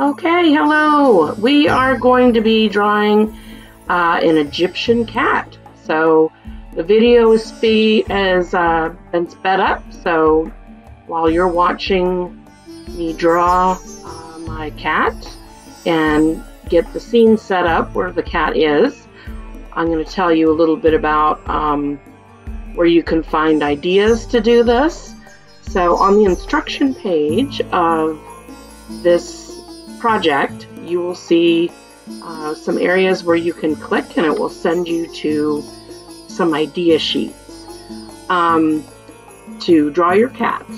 Okay, hello. We are going to be drawing uh, an Egyptian cat. So the video is speed has uh, been sped up. So while you're watching me draw uh, my cat and get the scene set up where the cat is, I'm going to tell you a little bit about um, where you can find ideas to do this. So on the instruction page of this project, you will see uh, some areas where you can click and it will send you to some idea sheets um, to draw your cats.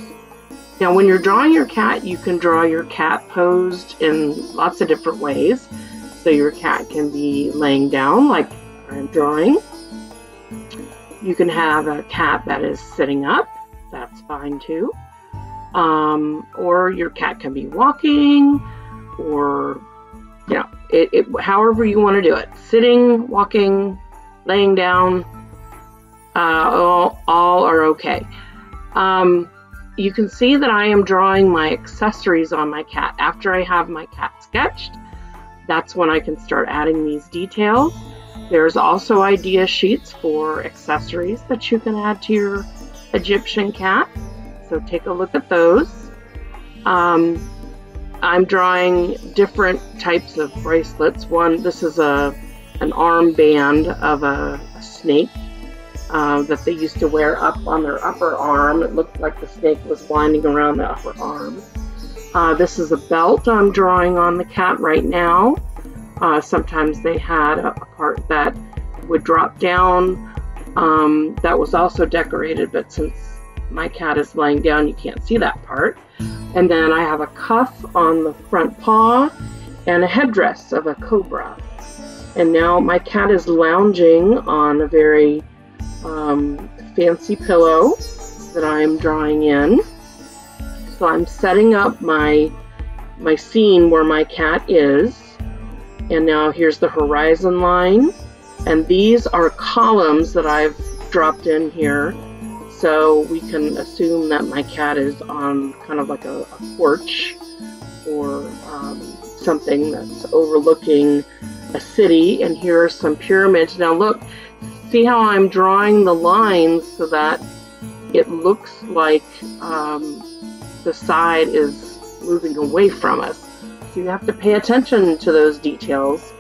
Now, when you're drawing your cat, you can draw your cat posed in lots of different ways. So your cat can be laying down like I'm drawing. You can have a cat that is sitting up. That's fine too. Um, or your cat can be walking or you know, it, it, however you want to do it. Sitting, walking, laying down, uh, all, all are okay. Um, you can see that I am drawing my accessories on my cat. After I have my cat sketched, that's when I can start adding these details. There's also idea sheets for accessories that you can add to your Egyptian cat. So take a look at those. Um, I'm drawing different types of bracelets. One, this is a an armband of a, snake uh, that they used to wear up on their upper arm. It looked like the snake was winding around the upper arm. Uh, this is a belt I'm drawing on the cat right now. Uh, sometimes they had a, a, part that would drop down um, that was also decorated, but since my cat is lying down, you can't see that part. And then I have a cuff on the front paw and a headdress of a cobra. And now my cat is lounging on a very um, fancy pillow that I'm drawing in. So I'm setting up my my scene where my cat is. And now here's the horizon line. And these are columns that I've dropped in here so we can assume that my cat is on kind of like a, a porch or um, something that's overlooking a city. And here are some pyramids. Now look, see how I'm drawing the lines so that it looks like um, the side is moving away from us. So you have to pay attention to those details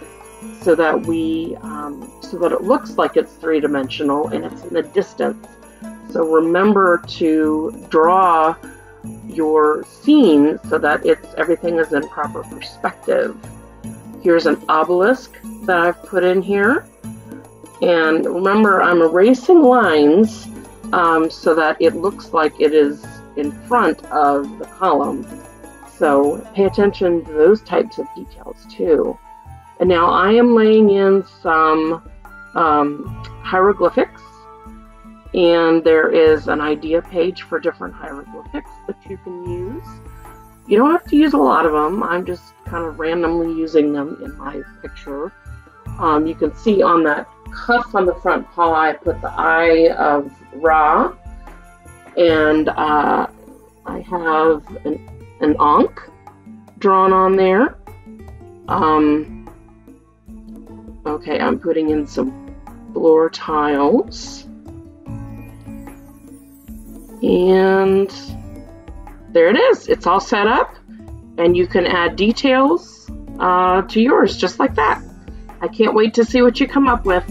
so that we, um, so that it looks like it's three-dimensional and it's in the distance. So remember to draw your scene so that it's everything is in proper perspective. Here's an obelisk that I've put in here. And remember, I'm erasing lines um, so that it looks like it is in front of the column. So pay attention to those types of details too. And now I am laying in some um, hieroglyphics and there is an idea page for different hieroglyphics that you can use. You don't have to use a lot of them. I'm just kind of randomly using them in my picture. Um, you can see on that cuff on the front paw, I put the eye of Ra, and uh, I have an, an Ankh drawn on there. Um, okay, I'm putting in some floor tiles. And there it is. It's all set up and you can add details uh, to yours just like that. I can't wait to see what you come up with.